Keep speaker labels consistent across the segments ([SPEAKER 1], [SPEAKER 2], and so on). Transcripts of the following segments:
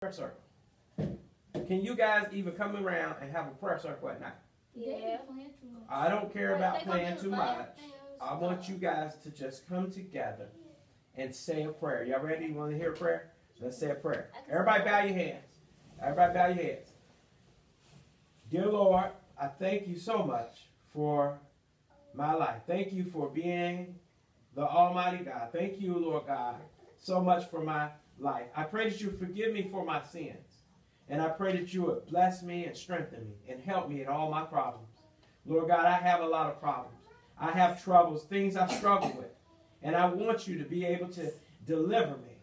[SPEAKER 1] prayer circle. Can you guys even come around and have a prayer circle at night?
[SPEAKER 2] Yeah.
[SPEAKER 1] I don't care about
[SPEAKER 2] they
[SPEAKER 1] playing too much. I want you guys to just come together and say a prayer. Y'all ready? You want to hear a prayer? Let's say a prayer. Everybody bow your hands. Everybody bow your heads. Dear Lord, I thank you so much for my life. Thank you for being the Almighty God. Thank you, Lord God, so much for my life. I pray that you forgive me for my sins. And I pray that you would bless me and strengthen me and help me in all my problems. Lord God, I have a lot of problems. I have troubles, things I struggle with. And I want you to be able to deliver me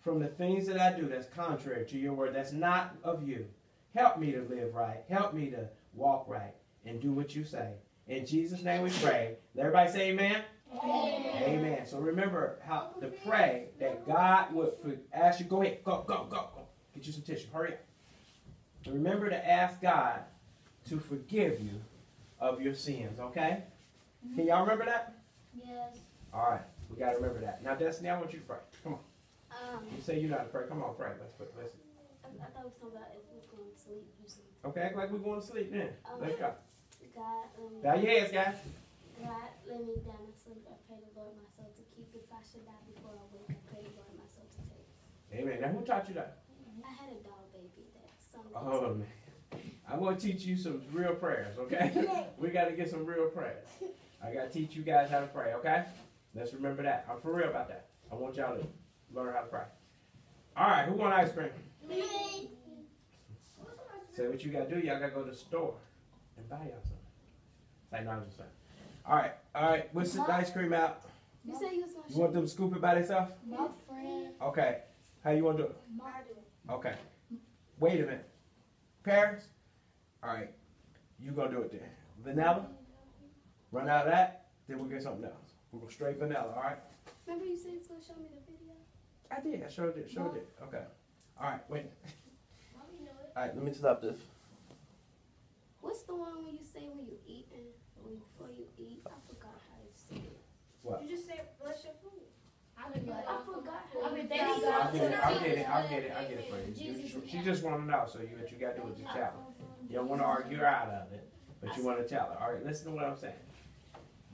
[SPEAKER 1] from the things that I do that's contrary to your word, that's not of you. Help me to live right. Help me to walk right and do what you say. In Jesus' name we pray. Let everybody say amen.
[SPEAKER 2] Amen.
[SPEAKER 1] Amen. So remember how to pray that God would ask you, go ahead, go, go, go, go. Get you some tissue. Hurry up. And remember to ask God to forgive you of your sins, okay? Mm-hmm. Can y'all remember that?
[SPEAKER 2] Yes.
[SPEAKER 1] All right. We got to remember that. Now, Destiny, I want you to pray. Come on.
[SPEAKER 2] Um,
[SPEAKER 1] You say you know how to pray. Come on, pray. Let's put, let's,
[SPEAKER 2] I, I thought we was talking about if we was going to sleep. You
[SPEAKER 1] okay, act like we're going to sleep then. Um, let's go.
[SPEAKER 2] God, let me,
[SPEAKER 1] Bow your heads, guys.
[SPEAKER 2] God, let me down and sleep. I pray the Lord my soul to keep. If I should die before I wake, I pray the Lord my soul to take.
[SPEAKER 1] Amen. Now, who taught you that? Mm-hmm.
[SPEAKER 2] I had a dog baby that sung.
[SPEAKER 1] Oh, man. I'm going to teach you some real prayers, okay? we got to get some real prayers. I got to teach you guys how to pray, okay? Let's remember that. I'm for real about that. I want y'all to learn how to pray. All right, who want ice cream?
[SPEAKER 2] Me.
[SPEAKER 1] Say what you got to do. Y'all got to go to the store and buy y'all something. Say, no, I'm just saying. All right, all right. What's the ice cream out?
[SPEAKER 2] You said you was going to
[SPEAKER 1] You want them to scoop it by themselves?
[SPEAKER 2] My friend.
[SPEAKER 1] Okay. How you want to do it?
[SPEAKER 2] My
[SPEAKER 1] Okay. Wait a minute. Paris? All right. You going to do it then. Vanilla? Run out of that, then we'll get something else. We'll go straight vanilla, all right?
[SPEAKER 2] Remember you said you was going to show me the video?
[SPEAKER 1] I did. I showed it. Showed it. Okay. All right. Wait.
[SPEAKER 2] Mommy know it.
[SPEAKER 1] All right. Let me stop this.
[SPEAKER 2] What's the one when you say when you eat and when before you eat? I forgot how to say it.
[SPEAKER 1] What?
[SPEAKER 3] You just say bless your food.
[SPEAKER 2] I forgot. I forgot how
[SPEAKER 3] I
[SPEAKER 2] to
[SPEAKER 3] mean,
[SPEAKER 2] say
[SPEAKER 3] thank
[SPEAKER 2] it.
[SPEAKER 3] God
[SPEAKER 1] I'll get it. I'll get it. I'll get it. I'll get it for you. You- She just want to know, so you what you got to do is just tell her. You don't want to argue her out of it, but you want to tell her. All right. Listen to what I'm saying.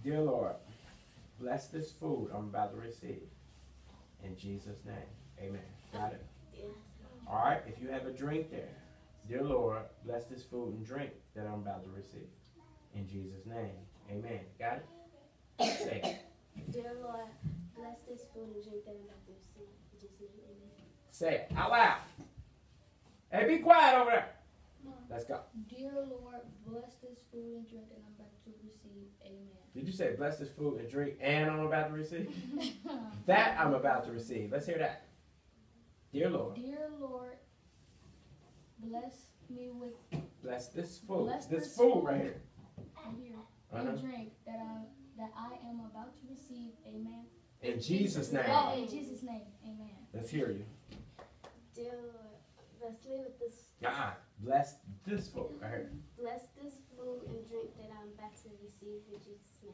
[SPEAKER 1] Dear Lord, bless this food I'm about to receive. In Jesus' name, Amen. Got it. All right, if you have a drink there, dear Lord, bless this food and drink that I'm about to receive. In Jesus' name, amen. Got it? Say it.
[SPEAKER 2] Dear Lord, bless this food and drink that about to receive. In Jesus' name, amen.
[SPEAKER 1] Say it out loud. Hey, be quiet over there. Let's go.
[SPEAKER 4] Dear Lord, bless this food and drink that I'm about to receive. Amen.
[SPEAKER 1] Did you say bless this food and drink and I'm about to receive? that I'm about to receive. Let's hear that. Dear Lord,
[SPEAKER 4] Dear Lord, bless me with
[SPEAKER 1] bless this food.
[SPEAKER 4] Bless
[SPEAKER 1] this
[SPEAKER 4] this
[SPEAKER 1] food
[SPEAKER 4] food.
[SPEAKER 1] right here.
[SPEAKER 4] beer
[SPEAKER 1] Uh-huh.
[SPEAKER 4] and drink that I that I am about to receive. Amen.
[SPEAKER 1] In Jesus' name.
[SPEAKER 4] Oh, in Jesus' name. Amen.
[SPEAKER 1] Let's hear you.
[SPEAKER 2] Dear Lord, bless me with this,
[SPEAKER 1] Uh-uh. Bless this food right here.
[SPEAKER 2] bless this food and drink that I'm about to receive. In Jesus' name,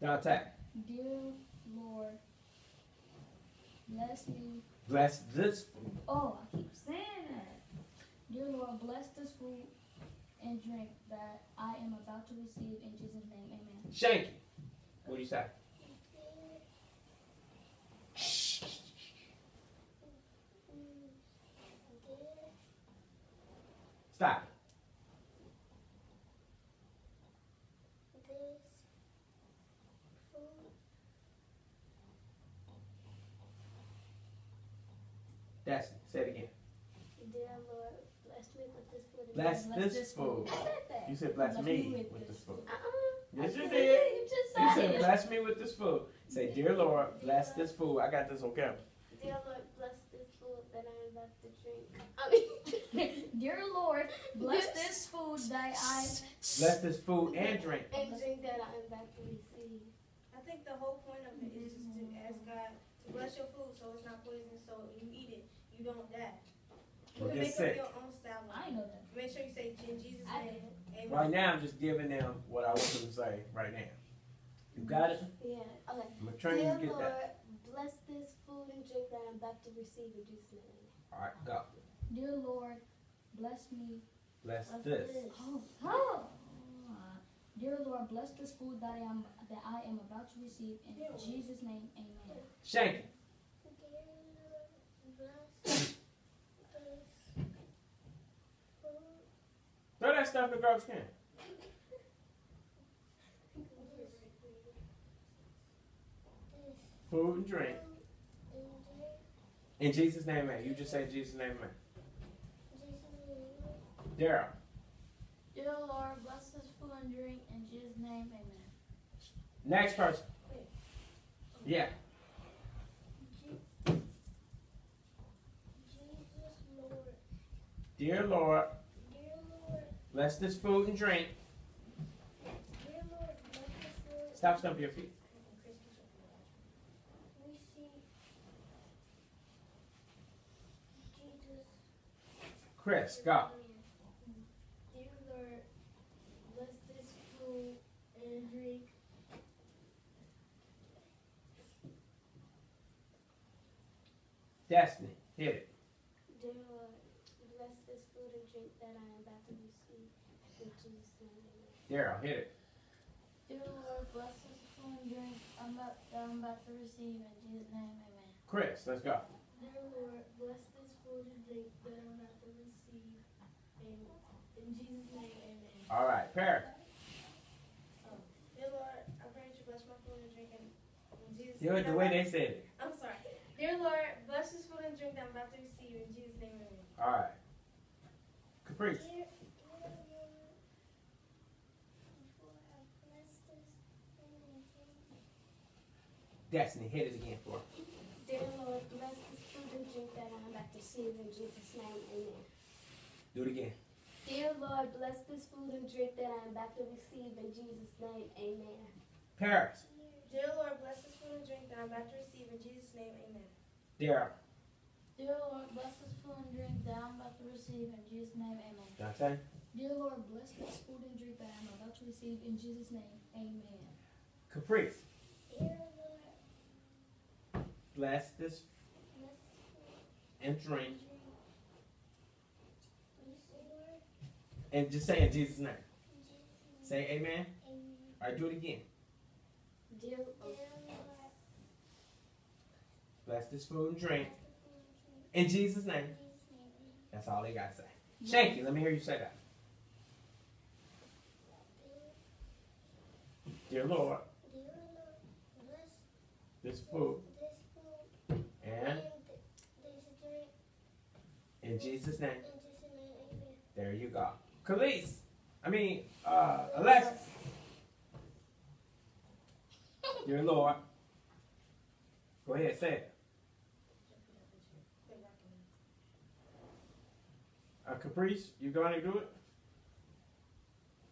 [SPEAKER 2] amen.
[SPEAKER 1] Dante.
[SPEAKER 4] Dear Lord, bless me.
[SPEAKER 1] Bless this food.
[SPEAKER 4] Oh, I keep saying that. Dear Lord, bless this food and drink that I am about to receive. In Jesus' name. Amen.
[SPEAKER 1] Shanky. What do you say? Stop. That's it. Say it again.
[SPEAKER 2] Dear Lord, bless me with this food.
[SPEAKER 1] Bless
[SPEAKER 4] Bless
[SPEAKER 1] this
[SPEAKER 4] this
[SPEAKER 1] food.
[SPEAKER 2] I said that.
[SPEAKER 1] You said bless
[SPEAKER 4] Bless
[SPEAKER 1] me
[SPEAKER 4] me
[SPEAKER 1] with
[SPEAKER 4] with
[SPEAKER 1] this
[SPEAKER 4] this
[SPEAKER 1] food.
[SPEAKER 2] Uh-uh.
[SPEAKER 1] Yes, you did.
[SPEAKER 2] said- You just
[SPEAKER 1] You
[SPEAKER 2] said
[SPEAKER 1] said
[SPEAKER 2] it.
[SPEAKER 1] bless me with this food. Say, dear Lord, bless this food. I got this on camera.
[SPEAKER 2] Dear Lord, bless this food that I am about to drink. I mean,
[SPEAKER 4] Dear Lord, bless this food that I
[SPEAKER 1] Bless this food and drink.
[SPEAKER 2] and drink that I am about to receive.
[SPEAKER 3] I think the whole point of it is just to ask God to bless your food so it's not poisonous, so you eat it, you don't die. You
[SPEAKER 1] Or
[SPEAKER 3] can make
[SPEAKER 1] sick.
[SPEAKER 3] up your own style.
[SPEAKER 4] I ain't know that.
[SPEAKER 3] Make sure you say in Jesus' name. Amen.
[SPEAKER 1] Right now, I'm just giving them what I want them to say right now. You got it?
[SPEAKER 2] Yeah. Okay.
[SPEAKER 1] I'm going to train you
[SPEAKER 2] Dear
[SPEAKER 1] to get
[SPEAKER 2] Lord,
[SPEAKER 1] that.
[SPEAKER 2] bless this food and drink that I'm about to receive in Jesus' name.
[SPEAKER 1] All right, go.
[SPEAKER 4] Dear Lord, bless me.
[SPEAKER 1] Bless
[SPEAKER 2] Bless
[SPEAKER 1] this.
[SPEAKER 2] this.
[SPEAKER 4] Oh, oh. Dear Lord, bless this food that I am that I am about to receive in Jesus' name. Amen.
[SPEAKER 1] Shake it. Throw that stuff in the garbage can. Food and drink. In Jesus' name, man. You just say Jesus' name, man. Daryl.
[SPEAKER 4] Dear Lord, bless this food and drink in Jesus' name. Amen.
[SPEAKER 1] Next person. Yeah. Jesus, Lord. Dear Lord, Dear Lord, bless this food and drink. Stop stumping your feet.
[SPEAKER 2] We see Jesus.
[SPEAKER 1] Chris, go.
[SPEAKER 2] Dear Lord, bless this food and drink.
[SPEAKER 1] Destiny, hit it.
[SPEAKER 2] Dear Lord, bless this food and drink that I am about to receive. In Jesus' name, amen.
[SPEAKER 1] Daryl, hit it.
[SPEAKER 4] Dear Lord, bless this food and drink I'm about, that I'm about to receive in Jesus' name. Amen.
[SPEAKER 1] Chris, let's go.
[SPEAKER 2] Dear Lord, bless this food and drink that I'm about to receive. In, in Jesus' name, amen.
[SPEAKER 1] All right, Paris.
[SPEAKER 3] Oh, Dear Lord, I pray that you bless my food and drink in Jesus'
[SPEAKER 1] Do it the way they said it.
[SPEAKER 3] I'm sorry. Dear Lord, bless this food and drink that I'm about to receive in Jesus' name, amen.
[SPEAKER 1] All right. Caprice.
[SPEAKER 2] Dear, dear Lord, before I bless this food and drink.
[SPEAKER 1] Destiny, hit it again for her.
[SPEAKER 2] Dear Lord, bless this food and drink that I'm about to receive in Jesus' name, amen.
[SPEAKER 1] Do it again.
[SPEAKER 2] Dear Lord, bless this food and drink that I'm about to receive in Jesus' name, amen.
[SPEAKER 1] Paris.
[SPEAKER 3] Dear Lord, bless this food and drink that I'm about to receive in Jesus' name, amen.
[SPEAKER 1] Daryl.
[SPEAKER 4] Dear Lord, bless this food and drink that I'm about to receive in Jesus' name. Amen.
[SPEAKER 1] Dante.
[SPEAKER 4] Dear Lord, bless this food and drink that I'm about to receive in Jesus' name. Amen.
[SPEAKER 1] Caprice.
[SPEAKER 2] Dear Lord,
[SPEAKER 1] Bless this
[SPEAKER 2] food
[SPEAKER 1] and drink.
[SPEAKER 2] and drink. You say, Lord,
[SPEAKER 1] And just say in Jesus' name.
[SPEAKER 2] in Jesus' name,
[SPEAKER 1] Say amen.
[SPEAKER 2] amen.
[SPEAKER 1] All right, do it again.
[SPEAKER 2] Dear, dear Lord,
[SPEAKER 1] Bless this food and drink. In Jesus' name. That's all they got to say. It. Let me hear you say that.
[SPEAKER 2] Dear,
[SPEAKER 1] Lord, this food and in Jesus' name. There you go. Khalees. I mean, uh, Alexis. Dear Lord. Go ahead, say it. Uh, Caprice, you going to do it?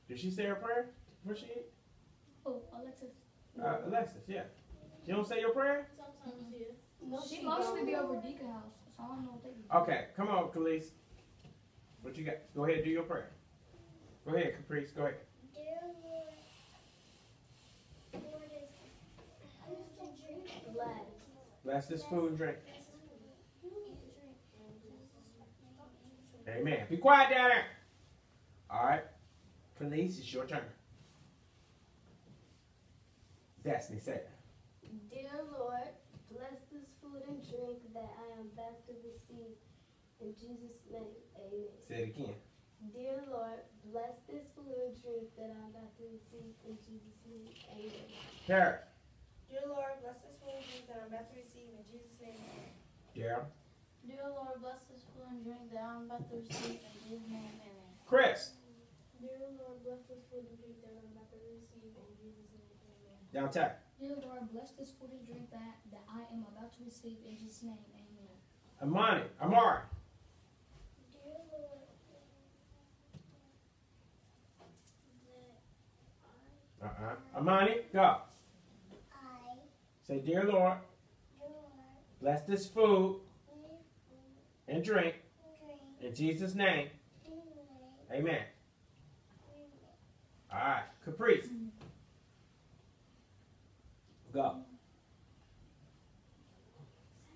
[SPEAKER 1] Did she say her prayer? Where she?
[SPEAKER 4] Oh, Alexis.
[SPEAKER 1] Uh, Alexis, yeah. You don't say your prayer?
[SPEAKER 3] Sometimes, yeah.
[SPEAKER 2] No,
[SPEAKER 4] She
[SPEAKER 2] she
[SPEAKER 4] mostly
[SPEAKER 2] don't.
[SPEAKER 4] be over Deacon house, so I don't know what they do.
[SPEAKER 1] Okay, come on, Khalees. What you got? Go ahead, do your prayer. Go ahead, Caprice. Go ahead.
[SPEAKER 2] Dear Lord, Lord is food and drink. Bless.
[SPEAKER 1] Bless this food and drink.
[SPEAKER 2] Bless this food and drink. In Jesus' name,
[SPEAKER 1] Amen. Be quiet down there. All right. Khalees, it's your turn. Destiny, say it.
[SPEAKER 2] Dear Lord, bless this food and drink that I am about to receive. In Jesus' name, amen.
[SPEAKER 1] Say it again.
[SPEAKER 2] Dear Lord, bless this food and drink that I'm about to receive. In Jesus' name, amen.
[SPEAKER 1] Paris.
[SPEAKER 3] Dear Lord, bless this food and drink that I'm about to receive in Jesus' name, amen.
[SPEAKER 1] Daryl.
[SPEAKER 4] Dear Lord, bless this food and drink that I'm about to receive in Jesus' name. Amen.
[SPEAKER 1] Chris.
[SPEAKER 2] Dear Lord, bless this food and drink that I'm about to receive. In Jesus' name, amen.
[SPEAKER 1] Downtown.
[SPEAKER 4] Dear Lord, bless this food and drink that, that I am about to receive in Jesus' name. Amen.
[SPEAKER 1] Amani. Amari.
[SPEAKER 2] Dear Lord, that
[SPEAKER 1] Uh-uh. Amani, go.
[SPEAKER 2] I,
[SPEAKER 1] Say, Dear Lord,
[SPEAKER 2] dear Lord,
[SPEAKER 1] bless this food
[SPEAKER 2] leave
[SPEAKER 1] and drink in Jesus' name.
[SPEAKER 2] in the name
[SPEAKER 1] Amen.
[SPEAKER 2] amen.
[SPEAKER 1] All right. Caprice. Go.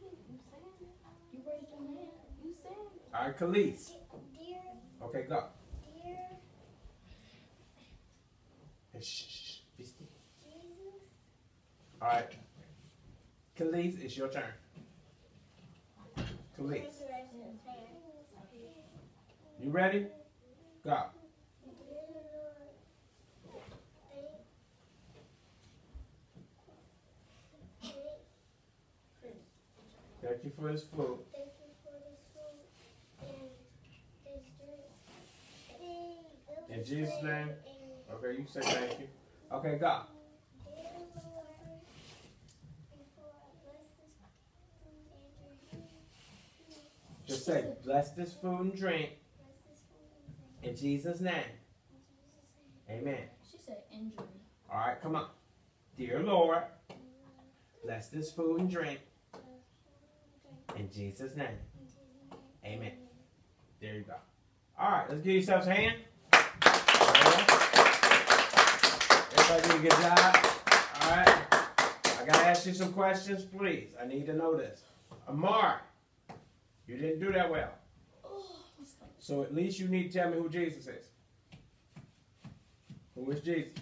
[SPEAKER 2] You saying it?
[SPEAKER 4] You raised your hand.
[SPEAKER 2] You saying?
[SPEAKER 1] All right, Khalees. Okay, go.
[SPEAKER 2] dear
[SPEAKER 1] Shh, shh, shh. Be still. All right. Khalees, it's your turn. You ready? Go.
[SPEAKER 2] thank,
[SPEAKER 1] you for this food. In Jesus' name. Okay, you say thank you. Okay, go.
[SPEAKER 2] Dear Lord, before I bless this food and drink,
[SPEAKER 1] Just say, bless this food and drink
[SPEAKER 2] bless this food and drink
[SPEAKER 1] in Jesus' name.
[SPEAKER 2] in Jesus' name.
[SPEAKER 1] Amen.
[SPEAKER 4] She said injury.
[SPEAKER 1] All right, come on. Dear Lord, bless this food and drink
[SPEAKER 2] Bless food and drink
[SPEAKER 1] in Jesus' name.
[SPEAKER 2] in Jesus' name.
[SPEAKER 1] Amen. There you go. All right, let's give yourselves a hand. Everybody did a good job. All right. I gotta ask you some questions, please. I need to know this. Amar, you didn't do that well. So at least you need to tell me who Jesus is. Who is Jesus?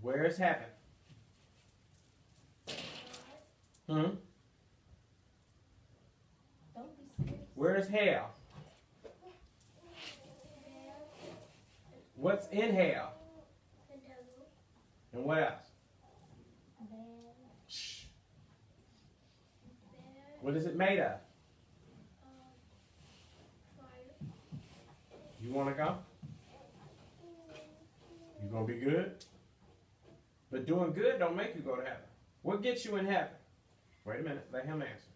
[SPEAKER 1] Where is heaven? Hmm?
[SPEAKER 4] Don't be scared.
[SPEAKER 1] Where is hell? What's in hell? And what else? Shh. What is it made of?
[SPEAKER 2] Um, fire.
[SPEAKER 1] You want to go? You gonna be good? But doing good don't make you go to heaven. What gets you in heaven? Wait a minute. Let him answer.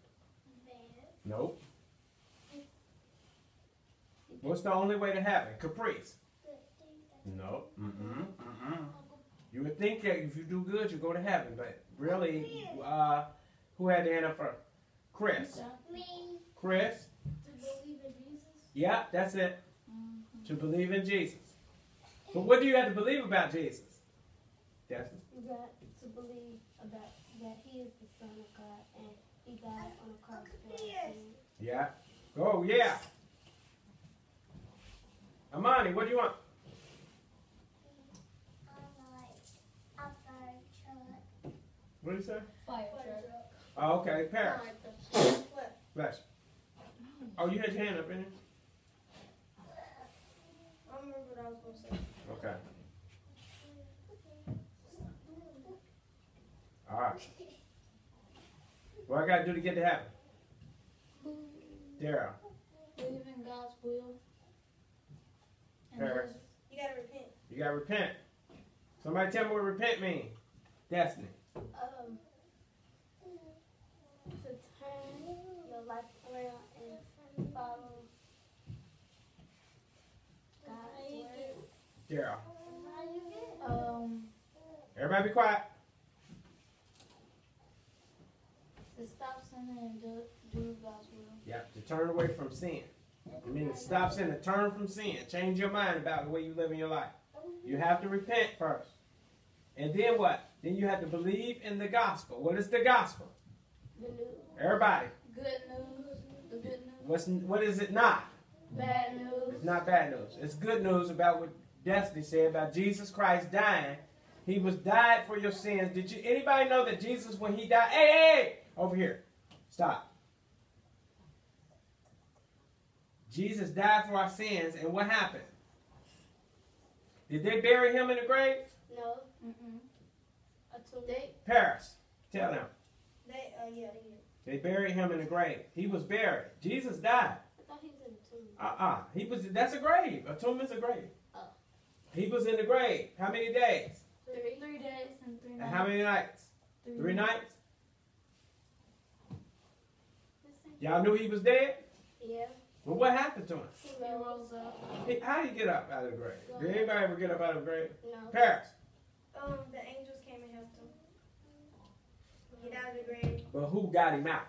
[SPEAKER 2] Bad.
[SPEAKER 1] Nope. What's the only way to heaven? Caprice.
[SPEAKER 2] Good thing that's
[SPEAKER 1] Nope. Mm-mm. Mm-mm. You would think that if you do good, you go to heaven, but really, uh, who had the hand up first? Chris.
[SPEAKER 2] me
[SPEAKER 1] Chris.
[SPEAKER 2] to believe in Jesus.
[SPEAKER 1] Yeah, that's it.
[SPEAKER 4] Mhm.
[SPEAKER 1] To believe in Jesus. But what do you have to believe about Jesus? Desmond.
[SPEAKER 2] You got to believe about that He is the Son of God and He died on the cross for our sins.
[SPEAKER 1] Yeah. Oh, yeah. Amani, what do you want?
[SPEAKER 2] I like a fire truck.
[SPEAKER 1] What do you say?
[SPEAKER 4] Fire
[SPEAKER 3] Fire
[SPEAKER 4] truck.
[SPEAKER 3] truck.
[SPEAKER 1] Oh, okay, Paris.
[SPEAKER 3] What?
[SPEAKER 1] Bless. Oh, you had your hand up in it?
[SPEAKER 3] I don't remember what I was gonna say.
[SPEAKER 1] Okay. All right. What I got to do to get to heaven? Daryl.
[SPEAKER 4] Believe in God's will. And
[SPEAKER 1] Paris.
[SPEAKER 3] You gotta repent.
[SPEAKER 1] You got to repent. Somebody tell me what repent means. Destiny.
[SPEAKER 2] Um, to turn your life around and follow God's word.
[SPEAKER 1] Daryl.
[SPEAKER 4] Um,
[SPEAKER 1] Everybody be quiet.
[SPEAKER 4] To stop sinning and do, do God's will.
[SPEAKER 1] Yeah, to turn away from sin. I mean, to stop sin, to turn from sin. Change your mind about the way you live in your life. You have to repent first. And then what? Then you have to believe in the gospel. What is the gospel?
[SPEAKER 2] The new
[SPEAKER 1] Everybody.
[SPEAKER 4] Good news. The good news.
[SPEAKER 1] What's what is it not?
[SPEAKER 4] Bad news.
[SPEAKER 1] It's not bad news. It's good news about what Destiny said about Jesus Christ dying. He was died for your sins. Did you anybody know that Jesus when he died? Hey, hey! Over here. Stop. Jesus died for our sins, and what happened? Did they bury him in the grave?
[SPEAKER 2] no
[SPEAKER 4] Mm-mm.
[SPEAKER 2] a tomb.
[SPEAKER 4] They,
[SPEAKER 1] Paris. Tell them.
[SPEAKER 3] They, uh, yeah, they.
[SPEAKER 1] They buried him in the grave. He was buried. Jesus died.
[SPEAKER 2] I thought he was in the tomb.
[SPEAKER 1] Uh-uh. He was that's a grave. A tomb is a grave.
[SPEAKER 2] Oh.
[SPEAKER 1] He was in the grave. How many days?
[SPEAKER 4] three, three days and three
[SPEAKER 1] And
[SPEAKER 4] nights.
[SPEAKER 1] how many nights?
[SPEAKER 4] Three,
[SPEAKER 1] Three nights?
[SPEAKER 2] Listen.
[SPEAKER 1] Y'all knew he was dead?
[SPEAKER 2] Yeah.
[SPEAKER 1] Well, what happened to him?
[SPEAKER 2] He
[SPEAKER 4] rose. up.
[SPEAKER 1] He, how did he get up out of the grave? Did anybody ever get up out of the grave?
[SPEAKER 2] No.
[SPEAKER 1] Paris.
[SPEAKER 3] Um, the angels came and helped him. get out of the grave.
[SPEAKER 1] But who got him out?